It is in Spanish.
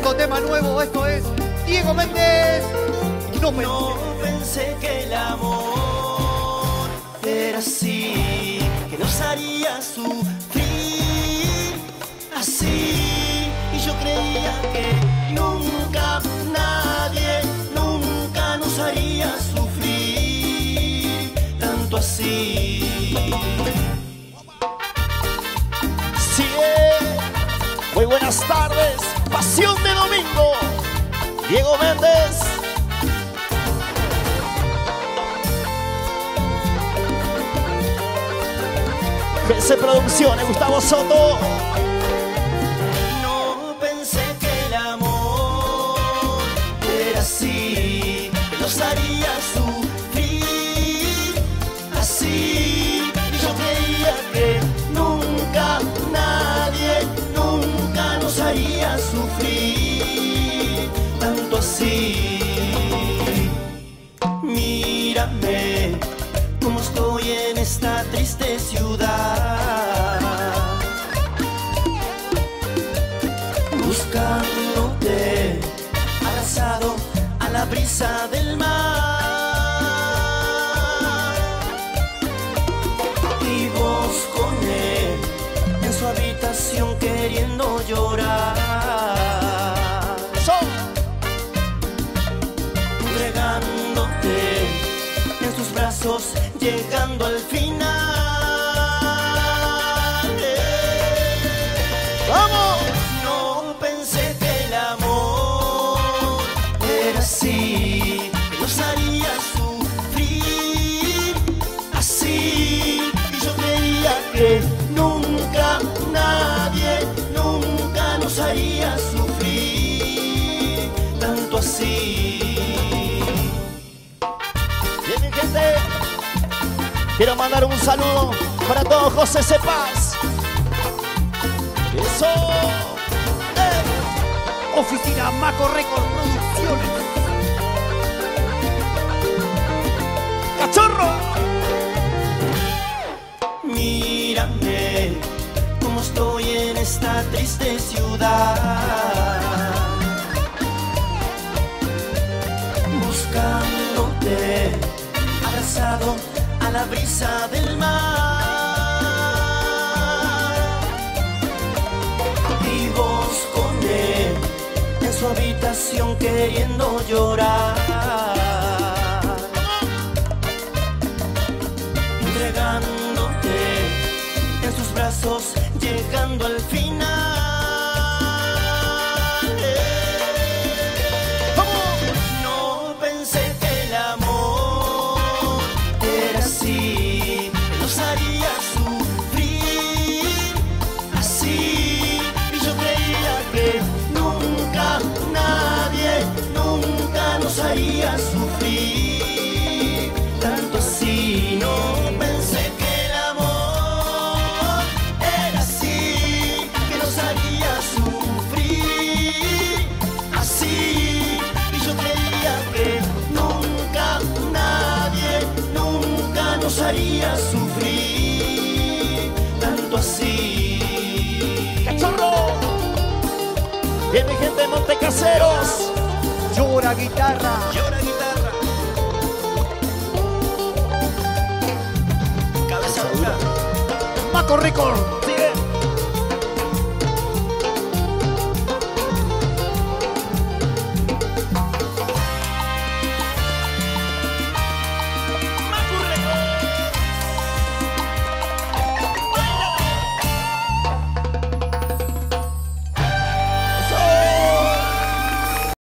tema nuevo. Esto es Diego Méndez. No pensé, no pensé que el amor era así, que nos haría sufrir así. Y yo creía que nunca nadie, nunca nos haría sufrir tanto así. Sí, muy buenas tardes, pasión GC Producciones, Gustavo Soto. No pensé que el amor era así, brisa del mar. Y vos con él en su habitación queriendo llorar. Entregándote en sus brazos, llegando al final. Nunca nadie, nunca nos haría sufrir tanto así. Bien, mi gente, quiero mandar un saludo para todos José Cepaz. Eso. Eh. Oficina Maco Record Producciones. Esta triste ciudad. Buscándote, abrazado a la brisa del mar. Y vos con él en su habitación queriendo llorar. Llegando al final. Nos haría sufrir tanto así. ¡Cachorro! Bien, mi gente de Montecaseros. Llora guitarra. Llora guitarra. Cabeza dura. Maco Record.